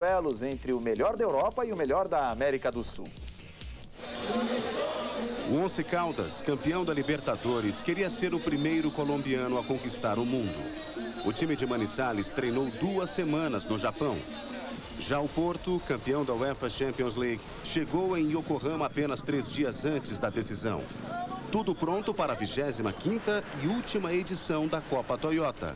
duelos entre o melhor da Europa e o melhor da América do Sul. O Once Caldas, campeão da Libertadores, queria ser o primeiro colombiano a conquistar o mundo. O time de Manizales treinou duas semanas no Japão. Já o Porto, campeão da UEFA Champions League, chegou em Yokohama apenas três dias antes da decisão. Tudo pronto para a 25ª e última edição da Copa Toyota.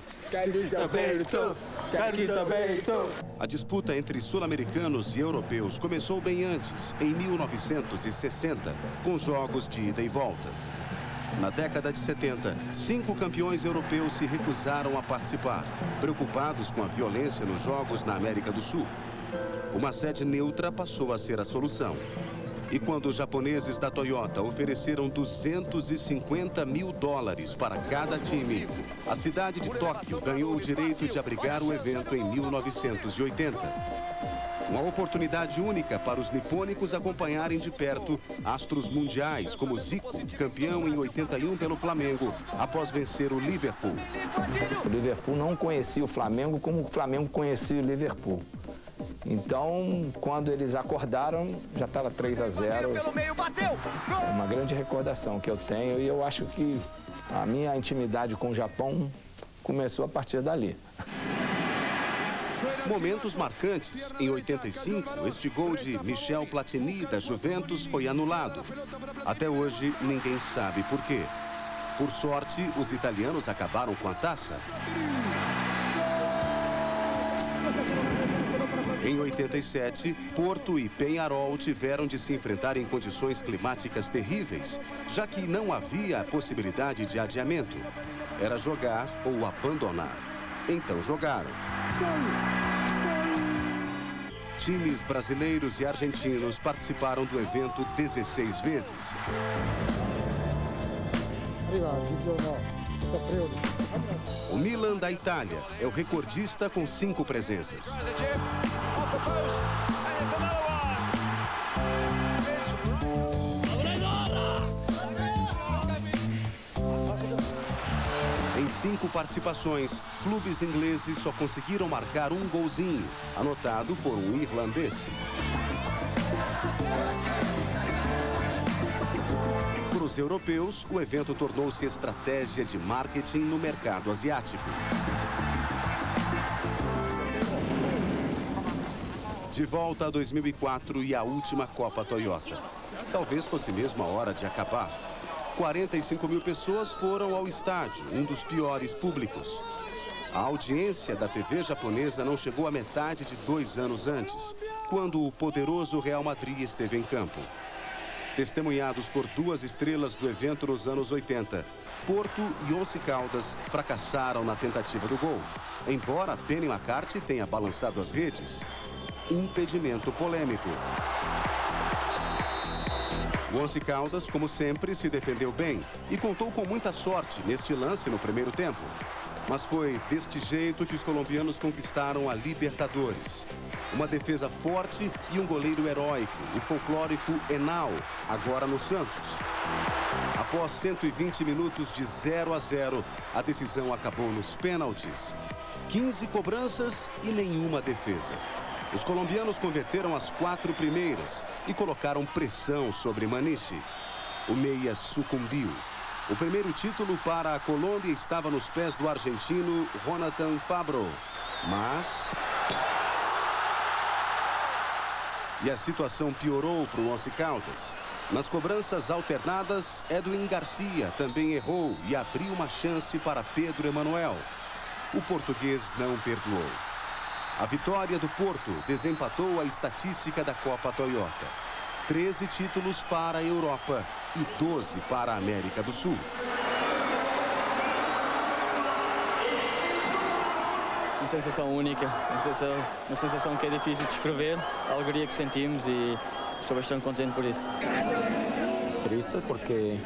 A disputa entre sul-americanos e europeus começou bem antes, em 1960, com jogos de ida e volta. Na década de 70, cinco campeões europeus se recusaram a participar, preocupados com a violência nos jogos na América do Sul. Uma sede neutra passou a ser a solução. E quando os japoneses da Toyota ofereceram 250 mil dólares para cada time, a cidade de Tóquio ganhou o direito de abrigar o evento em 1980. Uma oportunidade única para os nipônicos acompanharem de perto astros mundiais como Zico, campeão em 81 pelo Flamengo, após vencer o Liverpool. O Liverpool não conhecia o Flamengo como o Flamengo conhecia o Liverpool. Então, quando eles acordaram, já estava 3 a 0. É uma grande recordação que eu tenho e eu acho que a minha intimidade com o Japão começou a partir dali. Momentos marcantes. Em 85, este gol de Michel Platini da Juventus foi anulado. Até hoje, ninguém sabe por quê. Por sorte, os italianos acabaram com a taça. Em 87, Porto e Penharol tiveram de se enfrentar em condições climáticas terríveis, já que não havia a possibilidade de adiamento. Era jogar ou abandonar. Então jogaram. Times brasileiros e argentinos participaram do evento 16 vezes. O Milan da Itália é o recordista com cinco presenças. Em cinco participações, clubes ingleses só conseguiram marcar um golzinho, anotado por um irlandês. Para os europeus, o evento tornou-se estratégia de marketing no mercado asiático. De volta a 2004 e a última Copa Toyota. Talvez fosse mesmo a hora de acabar. 45 mil pessoas foram ao estádio, um dos piores públicos. A audiência da TV japonesa não chegou à metade de dois anos antes, quando o poderoso Real Madrid esteve em campo. Testemunhados por duas estrelas do evento nos anos 80, Porto e Once Caldas fracassaram na tentativa do gol. Embora Penny McCarthy tenha balançado as redes, impedimento polêmico. O Once Caldas, como sempre, se defendeu bem e contou com muita sorte neste lance no primeiro tempo. Mas foi deste jeito que os colombianos conquistaram a Libertadores. Uma defesa forte e um goleiro heróico, o folclórico Enal, agora no Santos. Após 120 minutos de 0 a 0, a decisão acabou nos pênaltis. 15 cobranças e nenhuma defesa. Os colombianos converteram as quatro primeiras e colocaram pressão sobre Maniche. O meia sucumbiu. O primeiro título para a Colômbia estava nos pés do argentino Jonathan Fabro. Mas... E a situação piorou para o Once Caldas. Nas cobranças alternadas, Edwin Garcia também errou e abriu uma chance para Pedro Emanuel. O português não perdoou. A vitória do Porto desempatou a estatística da Copa Toyota. 13 títulos para a Europa e 12 para a América do Sul. Uma sensação única, uma sensação, uma sensação que é difícil de descrever, a alegria que sentimos e estou bastante contente por isso. Triste porque